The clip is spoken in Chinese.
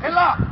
开了。